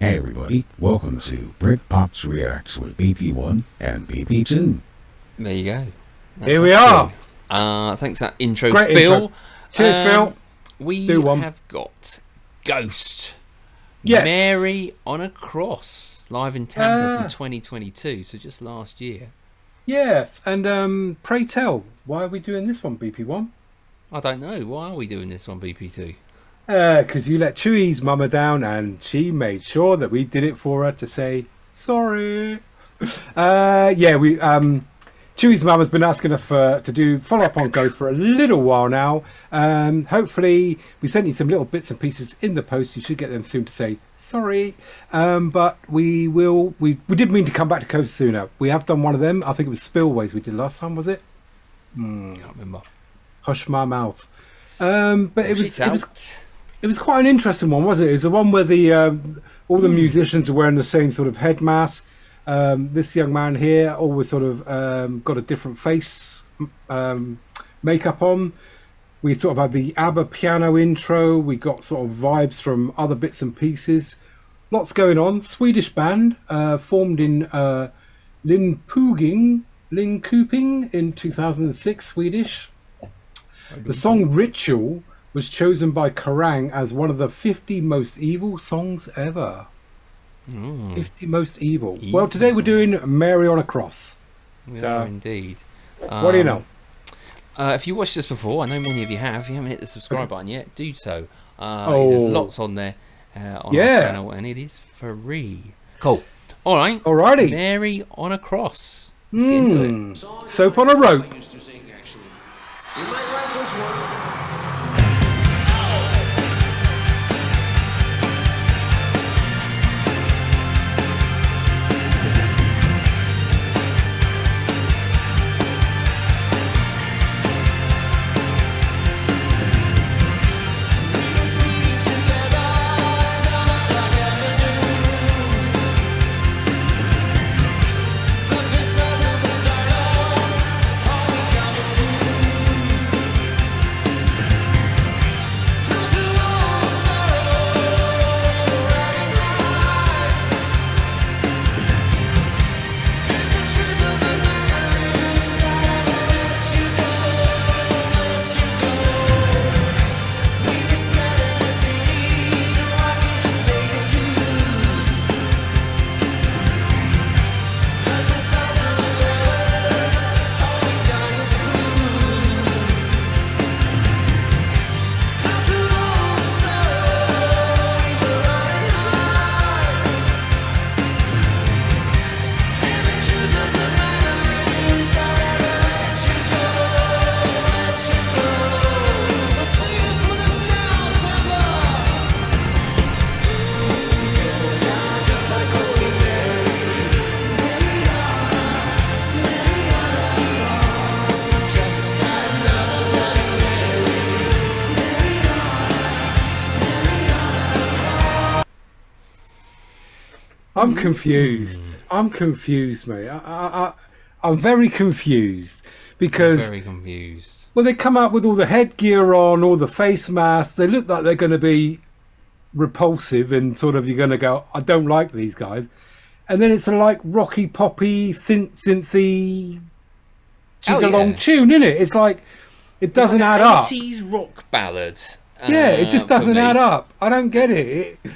Hey everybody, welcome to Britpops Reacts with BP1 and BP2. There you go. That's Here we are. Uh, thanks for that intro, Great Phil. intro. Cheers, Um, Phil. We Do one. have got Ghost. Yes. Mary on a Cross, live in Tampa Ah. from 2022, so just last year. Yes, and um, pray tell, why are we doing this one, BP1? I don't know. Why are we doing this on BP2? Because Uh, you let Chewie's mama down and she made sure that we did it for her to say sorry. Uh, yeah, we um, Chewy's mama's been asking us for to do follow up on Ghost for a little while now. Um, hopefully, we sent you some little bits and pieces in the post. You should get them soon to say sorry. Um, but we will. We we did mean to come back to Ghost sooner. We have done one of them. I think it was Spillways we did last time. Was it? I Can't remember. Hush my mouth. Um, but it was it was. It was quite an interesting one, wasn't it? It was the one where the um, all the musicians are wearing the same sort of head mask. Um, this young man here always sort of um, got a different face um, makeup on. We sort of had the ABBA piano intro. We got sort of vibes from other bits and pieces. Lots going on. Swedish band uh, formed in uh, Linköping, Linköping in 2006, Swedish. The song Ritual was chosen by Kerrang as one of the 50 most evil songs ever. Mm, 50 most evil. Evil Well, today we're doing Mary on a Cross. we so- are indeed. What do you Um, know? Uh, if you watched this before, I know many of you have. If you haven't hit the subscribe button yet, do so. Uh, Oh. There's lots on there uh, on Yeah. our channel, and it is free. Cool. All right. Alrighty. Mary on a cross. Let's get into it. Hmm. Soap on a rope. I'm confused. I'm confused, mate. I, I, I, I'm very confused because Very confused. well, they come out with all the headgear on, all the face masks. They look like they're going to be repulsive and sort of you're going to go, I don't like these guys. And then it's a like rocky poppy, synth synthy, jig along yeah. tune, isn't it? It's like it doesn't add up. 80s rock ballad. Yeah, it uh, just doesn't add up. I don't get it. it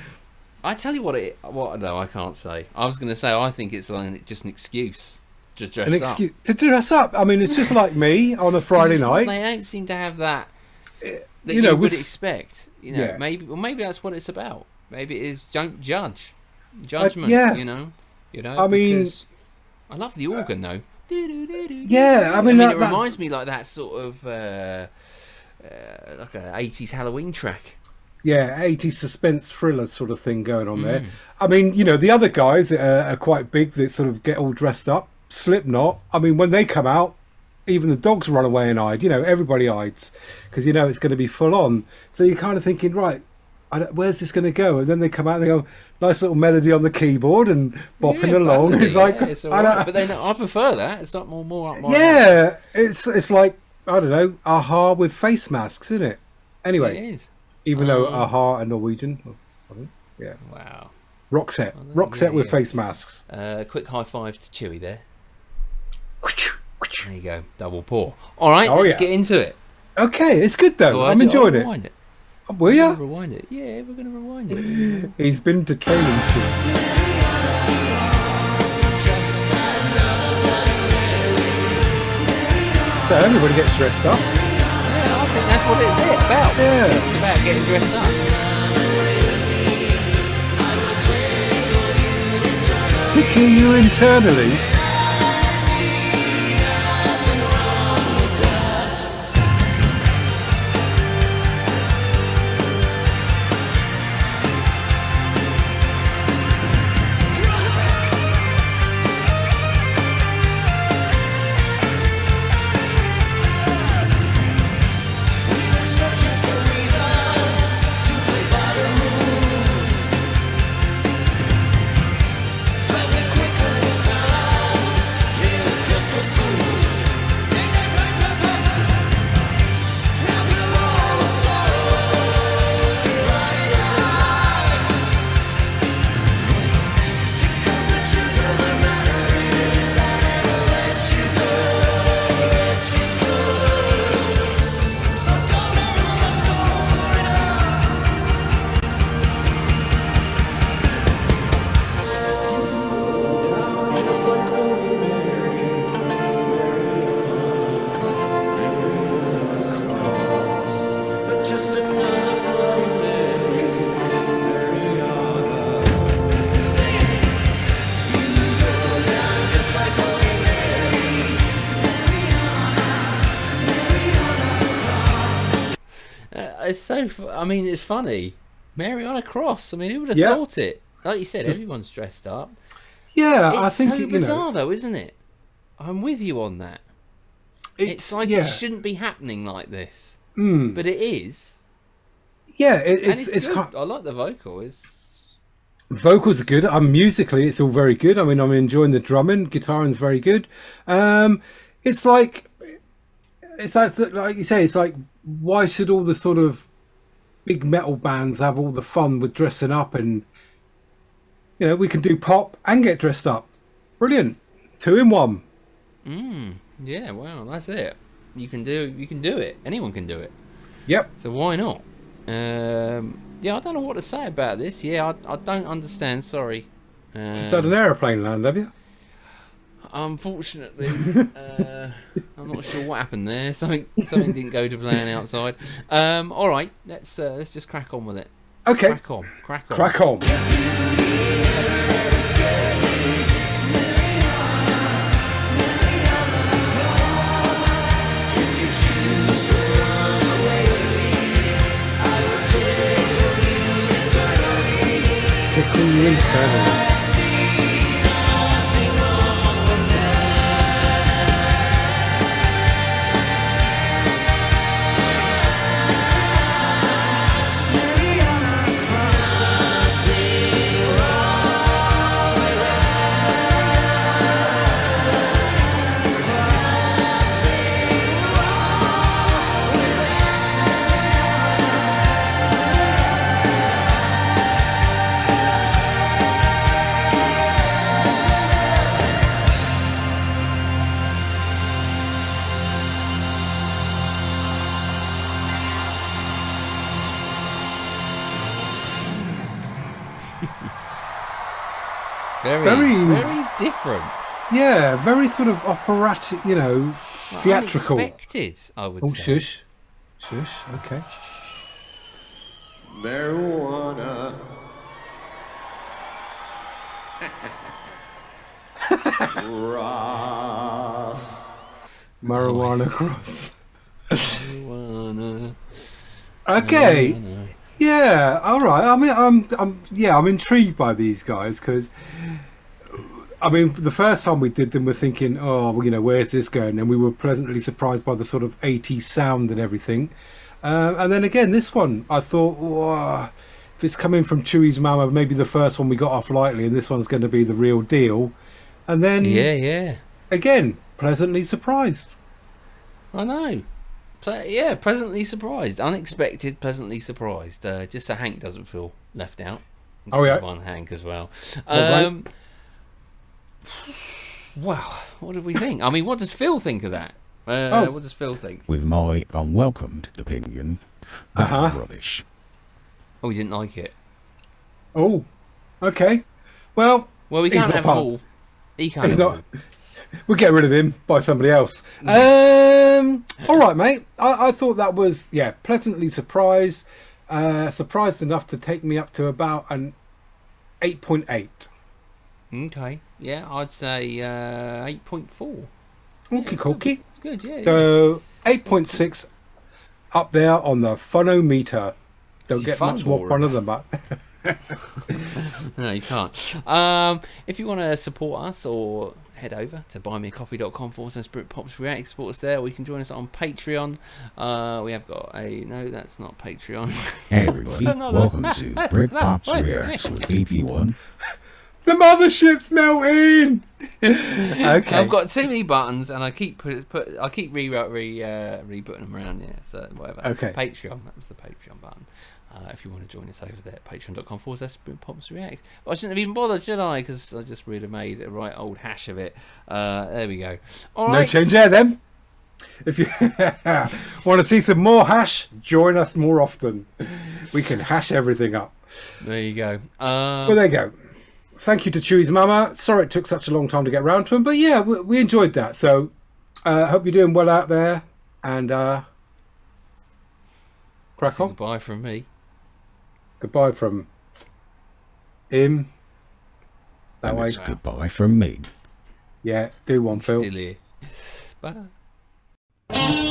I tell you what it. What no, I can't say. I was going to say I think it's like just an excuse to dress an up. excuse to dress up. I mean, it's just like me on a Friday night. They don't seem to have that that you you, know, would with- expect. You know, Yeah. maybe well, maybe that's what it's about. Maybe it is don't judge, judgment. yeah. you know, you know. I mean- I love the organ though. Yeah, I mean, that- it that's- reminds me like that sort of uh, uh, like a '80s Halloween track. Yeah, 80s suspense thriller sort of thing going on Mm. there. I mean, you know, the other guys uh, are quite big that sort of get all dressed up. Slipknot, I mean, when they come out, even the dogs run away and hide. You know, everybody hides because you know it's going to be full on. So you're kind of thinking, right, where's this going to go? And then they come out and they go, nice little melody on the keyboard and bopping Yeah, along. it's yeah, like, it's right. but then I prefer that. It's not more more up my yeah, it's it's like I don't know, a-ha with face masks, isn't it? Anyway, it is. Even though Um, a-ha are Norwegian, yeah. Wow. Rock set, rock set yeah, with yeah. face masks. Uh, quick high five to Chewy there. There you go, double pour. All right, Oh, let's yeah. get into it. Okay, it's good though. Oh, I'm enjoying it. Rewind it. Will We're ya? gonna rewind it. Yeah, we're gonna rewind it. He's been to training school. So everybody gets dressed up. Yeah, I think that's what it's it about. Yeah. It's about getting dressed up. Tickling you internally. It's so. I mean, it's funny. Mary on a cross. I mean, who would have Yeah. thought it? Like you said, Just- everyone's dressed up. Yeah, It's I think so you know. bizarre, though, isn't it? I'm with you on that. It's, like yeah, it shouldn't be happening like this, mm, but it is. yeah. It, And it's it's, it's good. kind, I like the vocal. It's vocals are good. Um, musically, it's all very good. I mean, I'm enjoying the drumming. guitar Guitaring's very good. Um, it's like it's like like you say. It's like why should all the sort of big metal bands have all the fun with dressing up and you know we can do pop and get dressed up. Brilliant, two in one. mm, yeah. Well, that's it. You can do. You can do it. Anyone can do it. Yep. So why not? Um, yeah, I don't know what to say about this. Yeah, I, I don't understand. Sorry. Um, Just had an aeroplane land, have you? Unfortunately, uh, I'm not sure what happened there. Something something didn't go to plan outside. Um, all right, let's uh, let's just crack on with it. Okay, Crack on, crack on. crack on. Tickle you internally. Very, Very- very, different. Yeah, very sort of operatic, you know, Like, theatrical. Unexpected, I would Oh, say. shush. Shush, okay. Marijuana. Ross. Marijuana cross. Wanna- Okay. wanna- Yeah, all right. I mean, I'm, I'm, yeah, I'm intrigued by these guys because, I mean, the first time we did them, we're thinking, oh, well, you know, where's this going? And we were pleasantly surprised by the sort of 80s sound and everything. Uh, and then again, this one, I thought, wow, if it's coming from Chewy's Mama, maybe the first one we got off lightly, and this one's going to be the real deal. And then Yeah, yeah. again, pleasantly surprised. I know. Ple- yeah, pleasantly surprised. Unexpected, pleasantly surprised. Uh, just so Hank doesn't feel left out. It's Oh, yeah. good one, Hank, as well. right. Um, wow, what did we think? I mean, what does Phil think of that? Uh, Oh. What does Phil think? With my unwelcomed opinion, that Uh-huh. rubbish. Oh, he didn't like it. Oh, okay. Well, Well, we He's can't have part- all. He can't he's not. them We'll get rid of him by somebody else. Um, all right, mate. I, I thought that was yeah, pleasantly surprised. Uh, surprised enough to take me up to about an eight point eight. Okay, yeah, I'd say uh, 8.4. Okay, cookie. It's good, yeah. yeah. So eight point six up there on the funometer. Don't get much more fun than that. No, you can't. Um, if you want to support us or head over to buymeacoffee.com forward slash Britpops React, support us there. Or you can join us on Patreon. Uh, we have got a. No, that's not Patreon. Hey everybody, welcome to Britpops Reacts with BP1 the mothership's melting. okay. I've got too many buttons, and I keep put, put I keep re re uh, rebooting them around. Yeah, so whatever. Okay. Patreon. That was the Patreon button. Uh, if you want to join us over there, patreon.com forward slash Pops React. But I shouldn't have even bothered, should I? Because I just really made a right old hash of it. Uh, there we go. All No right. change there then. If you want to see some more hash, join us more often. We can hash everything up. There you go. Um, Well, there you go. Thank you to Chewy's mama. Sorry it took such a long time to get round to him, but yeah, we, we enjoyed that. So, uh, hope you're doing well out there, and uh, crack on. goodbye from me. Goodbye from him. That and way. it's goodbye from me. Yeah, do one, Phil. Still here. Bye.